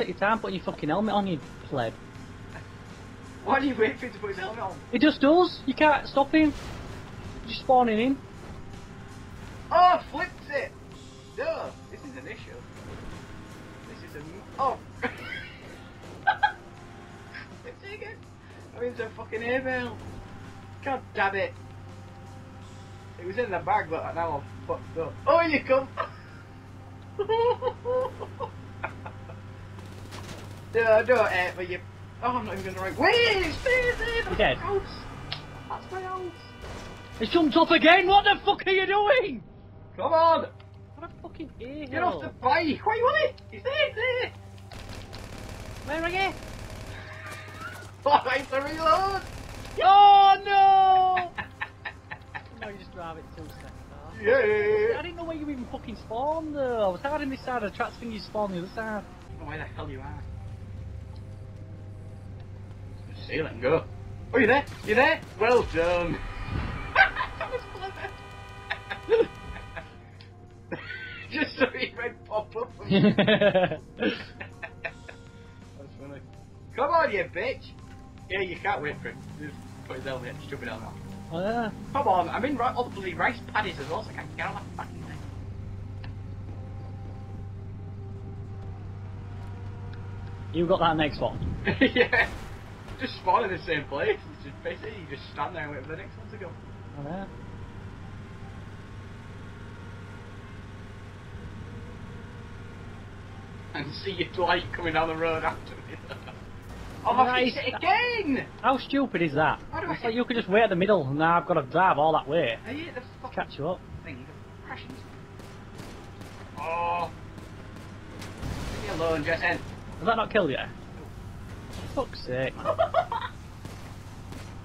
take your time putting your fucking helmet on, you pleb. Why do you wait for him to put his helmet on? It just does. You can't stop him. Just spawning in. Oh, flipped it! Duh, this is an issue. This is a. Oh! flipped it again. I'm into a fucking airmail. God damn it. It was in the bag, but now I'm fucked up. Oh, you come! no, don't hate me, you. Oh, I'm not even gonna write. Wait! That's dead? my house! That's my house! It's jumped up again. What the fuck are you doing? Come on! What a fucking a Get off the bike! Why you want it? He's there, there! Where are you? Alright, to reload! Oh no! no, you just drive it two seconds. I didn't know where you even fucking spawned though. I was hard in this side of the tracks thinking you spawned the other side. Where the hell you are? See, let him go. Oh, you there? You there? Well done! that was clever! Just so he might pop up. That's funny. Come on, you bitch! Yeah, you can't wait for him. Just put his helmet, stupid helmet on. oh, yeah. Come on, I'm in ri- all the bloody rice paddies as well, so I can't get on that fucking thing. You got that next one. yeah. Just spawn in the same place. It's just basically you just stand there and wait for the next one to go. Oh, yeah. And see your light coming down the road after me. oh, I Nice. it again! How stupid is that? I It's like you could just wait at the middle, and now I've got to drive all that way. I hate the fucking Catch you up. thing. Crashing. Oh. Leave me alone, Jessen. Has that not killed you? Fuck's sake.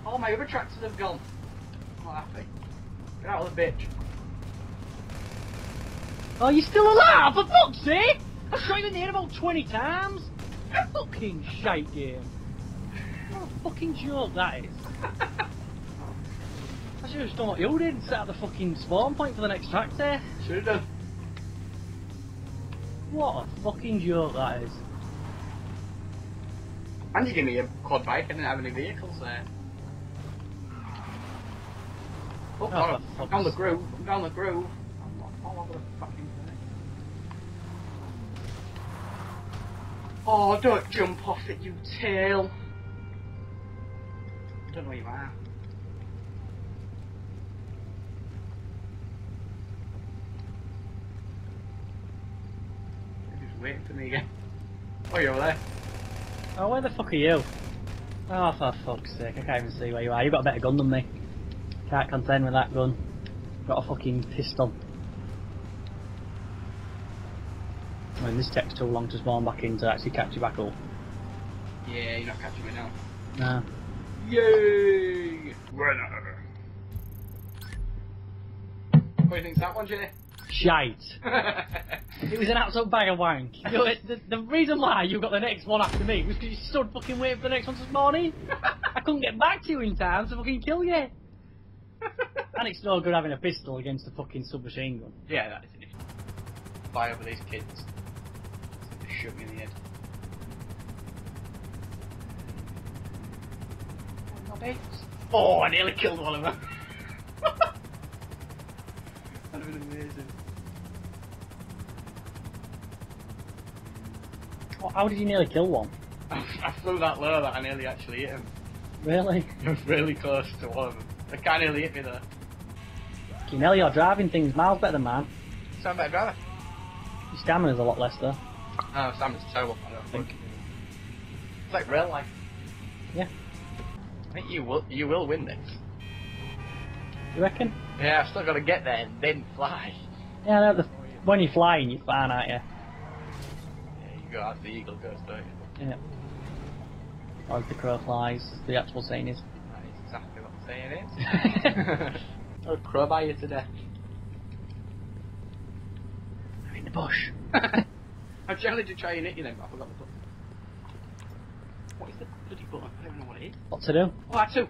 All my other tractors have gone. I'm not happy. Get out of the bitch. Oh, you're still alive, for fuck's sake! I shot you in the head about 20 times! fucking shite game. What a fucking joke that is. I should have just done what you did and set up the fucking spawn point for the next tractor. Should have done. What a fucking joke that is. And you give me a quad bike I didn't have any vehicles there. Oh, Oh, I'm down the groove. I'm down the groove. I'm not all over the fucking thing. Oh, don't jump off it, you tail. I don't know where you are. Just waiting for me again. Oh, you're over there. Oh, where the fuck are you? Oh, for fuck's sake, I can't even see where you are. You've got a better gun than me. Can't contend with that gun. Got a fucking pistol. I mean, this takes too long to spawn back in to actually catch you back up. Yeah, you're not catching me now. No. Yay! Winner! What do you think's that one, Jay? Shite. It was an absolute bag of wank. You know, the, the reason why you got the next one after me was because you stood fucking waiting for the next one this morning. I couldn't get back to you in time to fucking kill you. And it's no good having a pistol against a fucking submachine gun. yeah, that is an issue. Fly over these kids. They shoot me in the head. Oh, I nearly killed one of them. That'd have been amazing. Well, How did you nearly kill one? I flew that low that I nearly actually hit him. Really? I was really close to one of them. The guy nearly hit me there. You know you're driving things miles better than man. Sound better driver? Your stamina's a lot less though. No, Sam's terrible. I don't think. It's like real life. Yeah. I think you will. You will win this. You reckon? Yeah, I've still got to get there and then fly. Yeah, no, the, when you're flying, you're fine, aren't you? Yeah, you go as the eagle goes, don't you? Yeah. Or as the crow flies, the actual saying is. That is exactly what the saying is. I'll crow by you to death. I'm in the bush. I generally did try and hit you then, but I forgot the button. What is the bloody button? I don't even know what it is. What to do? Oh, that too.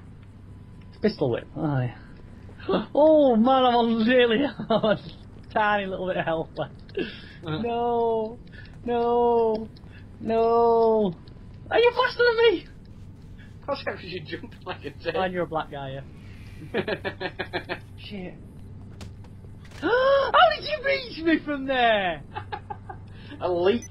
It's pistol whip. Oh, yeah. oh man, I'm on really hard. Tiny little bit of health left. Uh-huh. No, no. No. Are you faster than me? How's that because you jumping like a And you're a black guy, yeah. Shit. How did you reach me from there? a leap.